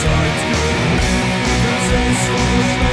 Zeit, Zeit, Zeit, Zeit,